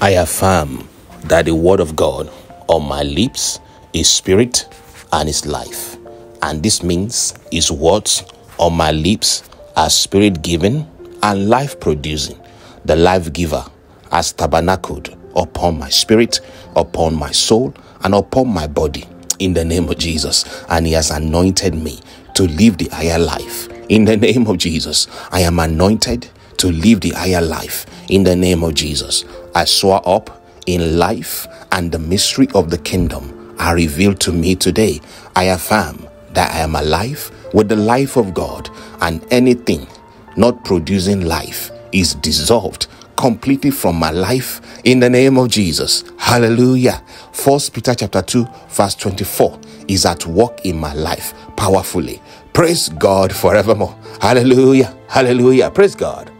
I affirm that the word of God on my lips is spirit and is life. And this means his words on my lips are spirit giving and life producing. The life giver has tabernacled upon my spirit, upon my soul, and upon my body in the name of Jesus. And he has anointed me to live the higher life. In the name of Jesus, I am anointed to live the higher life. In the name of Jesus, I soar up in life and the mystery of the kingdom are revealed to me today. I affirm that I am alive with the life of God and anything not producing life is dissolved completely from my life in the name of Jesus. Hallelujah. First Peter chapter 2 verse 24 is at work in my life powerfully. Praise God forevermore. Hallelujah. Hallelujah. Praise God.